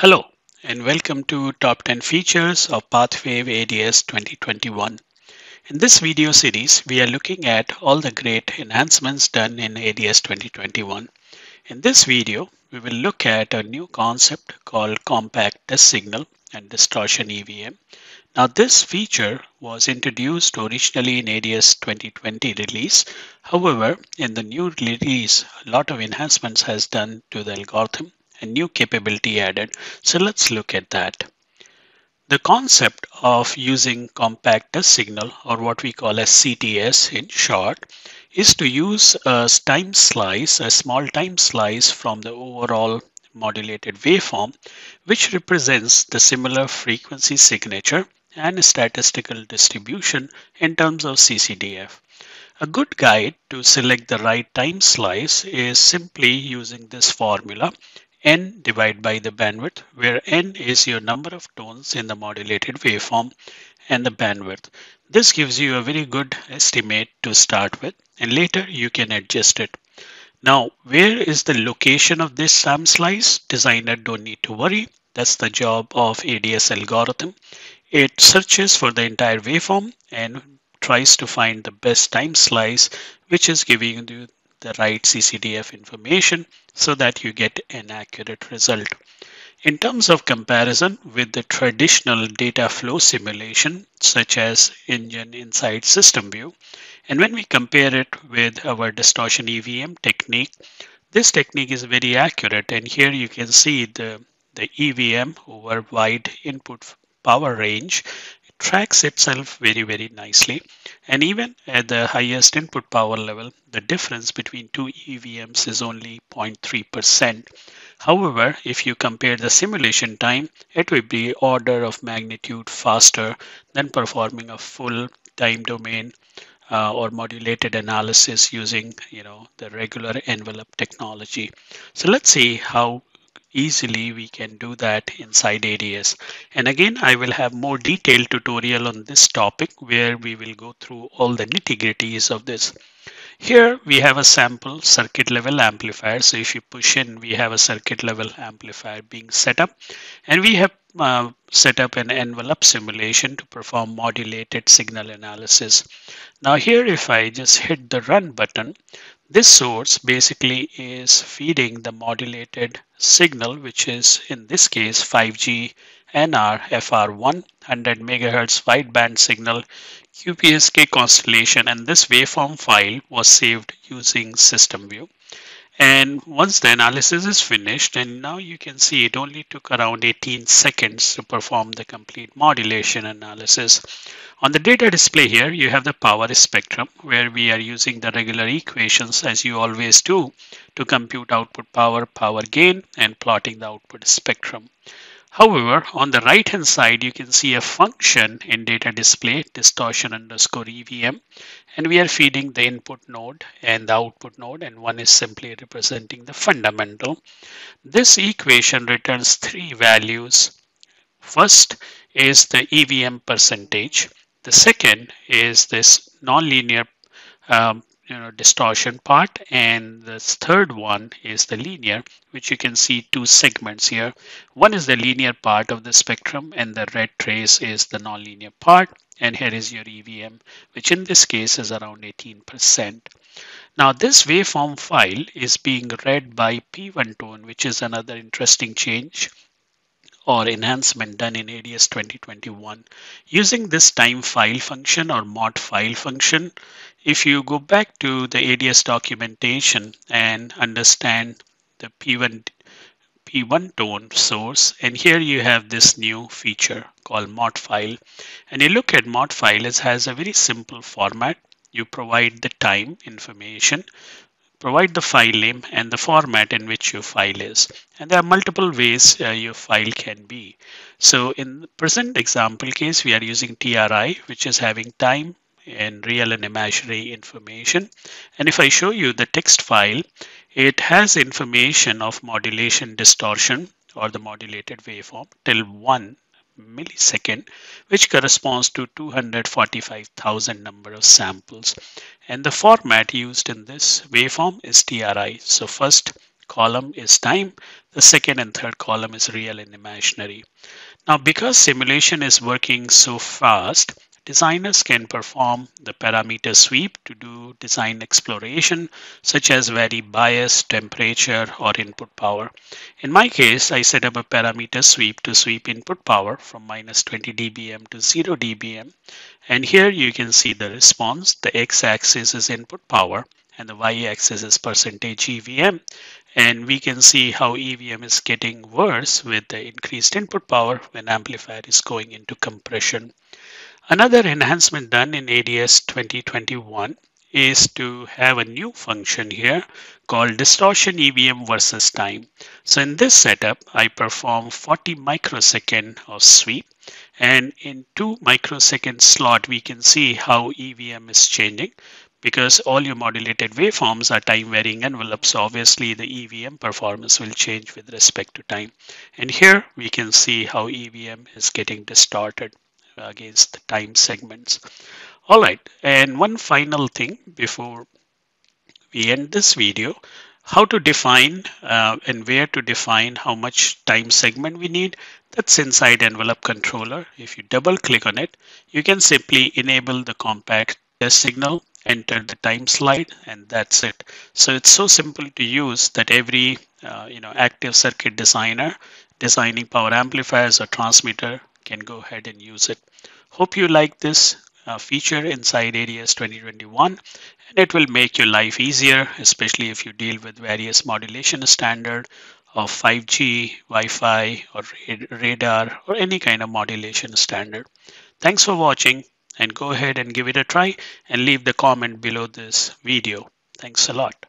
Hello and welcome to Top 10 Features of PathWave ADS 2021. In this video series, we are looking at all the great enhancements done in ADS 2021. In this video, we will look at a new concept called compact test signal and distortion EVM. Now this feature was introduced originally in ADS 2020 release. However, in the new release, a lot of enhancements has done to the algorithm a new capability added. So let's look at that. The concept of using compact test signal or what we call as CTS in short is to use a time slice, a small time slice from the overall modulated waveform which represents the similar frequency signature and statistical distribution in terms of CCDF. A good guide to select the right time slice is simply using this formula n divided by the bandwidth, where n is your number of tones in the modulated waveform and the bandwidth. This gives you a very good estimate to start with, and later you can adjust it. Now, where is the location of this time slice? Designer don't need to worry. That's the job of ADS algorithm. It searches for the entire waveform and tries to find the best time slice, which is giving you the right CCDF information so that you get an accurate result. In terms of comparison with the traditional data flow simulation, such as Engine Inside SystemVue, and when we compare it with our distortion EVM technique, this technique is very accurate. And here you can see the, the EVM over wide input power range tracks itself very, very nicely. And even at the highest input power level, the difference between two EVMs is only 0.3%. However, if you compare the simulation time, it will be order of magnitude faster than performing a full time domain uh, or modulated analysis using you know the regular envelope technology. So let's see how easily we can do that inside ADS. And again, I will have more detailed tutorial on this topic where we will go through all the nitty gritties of this. Here we have a sample circuit level amplifier. So if you push in, we have a circuit level amplifier being set up and we have uh, set up an envelope simulation to perform modulated signal analysis. Now here, if I just hit the run button, this source basically is feeding the modulated signal, which is in this case 5G NR FR1 100 megahertz wideband signal QPSK constellation and this waveform file was saved using SystemVue. And once the analysis is finished, and now you can see it only took around 18 seconds to perform the complete modulation analysis. On the data display here, you have the power spectrum where we are using the regular equations as you always do to compute output power, power gain, and plotting the output spectrum. However, on the right hand side, you can see a function in data display distortion underscore EVM, and we are feeding the input node and the output node, and one is simply representing the fundamental. This equation returns three values. First is the EVM percentage. The second is this nonlinear um, you know, distortion part. And the third one is the linear, which you can see two segments here. One is the linear part of the spectrum and the red trace is the nonlinear part. And here is your EVM, which in this case is around 18%. Now this waveform file is being read by P1 tone, which is another interesting change or enhancement done in ADS 2021. Using this time file function or mod file function, if you go back to the ADS documentation and understand the P1 P1 tone source and here you have this new feature called mod file. And you look at mod file it has a very simple format. You provide the time information provide the file name and the format in which your file is and there are multiple ways uh, your file can be so in the present example case we are using TRI which is having time in real and imaginary information. And if I show you the text file, it has information of modulation distortion or the modulated waveform till one millisecond, which corresponds to 245,000 number of samples. And the format used in this waveform is TRI. So first column is time. The second and third column is real and imaginary. Now, because simulation is working so fast, designers can perform the parameter sweep to do design exploration, such as vary bias, temperature, or input power. In my case, I set up a parameter sweep to sweep input power from minus 20 dBm to 0 dBm. And here you can see the response. The x-axis is input power and the y-axis is percentage EVM. And we can see how EVM is getting worse with the increased input power when amplifier is going into compression. Another enhancement done in ADS 2021 is to have a new function here called distortion EVM versus time. So in this setup, I perform 40 microsecond of sweep and in two microsecond slot, we can see how EVM is changing because all your modulated waveforms are time varying envelopes. Obviously the EVM performance will change with respect to time. And here we can see how EVM is getting distorted against the time segments. All right, and one final thing before we end this video, how to define uh, and where to define how much time segment we need. That's inside envelope controller. If you double click on it, you can simply enable the compact test signal enter the time slide and that's it so it's so simple to use that every uh, you know active circuit designer designing power amplifiers or transmitter can go ahead and use it hope you like this uh, feature inside ADS 2021 and it will make your life easier especially if you deal with various modulation standard of 5G, Wi-Fi or radar or any kind of modulation standard. Thanks for watching and go ahead and give it a try and leave the comment below this video. Thanks a lot.